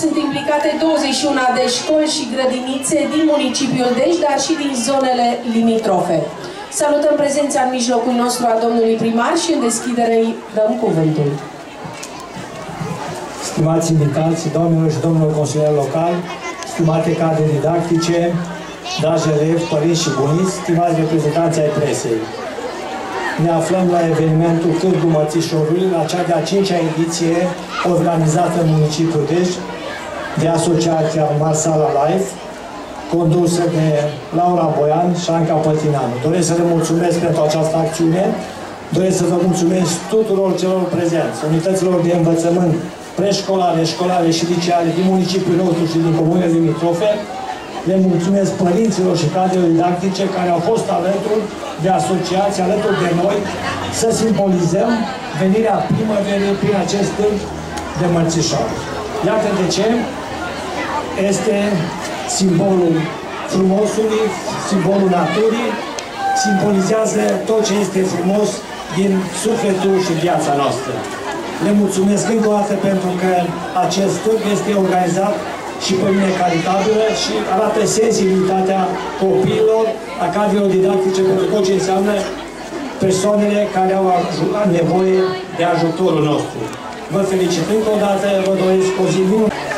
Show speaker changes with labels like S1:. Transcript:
S1: sunt implicate 21 de școli și grădinițe din municipiul Dej, dar și din zonele limitrofe. Salutăm prezența în mijlocul nostru a domnului primar și în deschidere îi dăm cuvântul.
S2: Stimați invitați, domnilor și domnilor consilieri locali, stimate cadre didactice, dragi elevi, părinți și buniți, stimați reprezentanți ai presei. Ne aflăm la evenimentul Cârgul Mățișorului, la cea de-a cincea ediție organizată în municipiul Dej de Asociația Marsala Life, condusă de Laura Boian și Anca Pătinanu. Doresc să le mulțumesc pentru această acțiune, doresc să vă mulțumesc tuturor celor prezenți, unităților de învățământ preșcolare, școlare și liceale din municipiul nostru și din comunele limitrofe, le mulțumesc părinților și cadrelor didactice care au fost alături de asociație, alături de noi, să simbolizăm venirea primăverii prin acest tâmp de mărțișoare. Iată de ce este simbolul frumosului, simbolul naturii, simbolizează tot ce este frumos din sufletul și viața noastră. Le mulțumesc încă o dată pentru că acest târg este organizat și pe mine caritabilă și arată sensibilitatea copiilor, a cadrelor didactice pentru tot ce înseamnă persoanele care au nevoie de ajutorul nostru. Vă felicit încă o dată, vă doresc o zi minunată.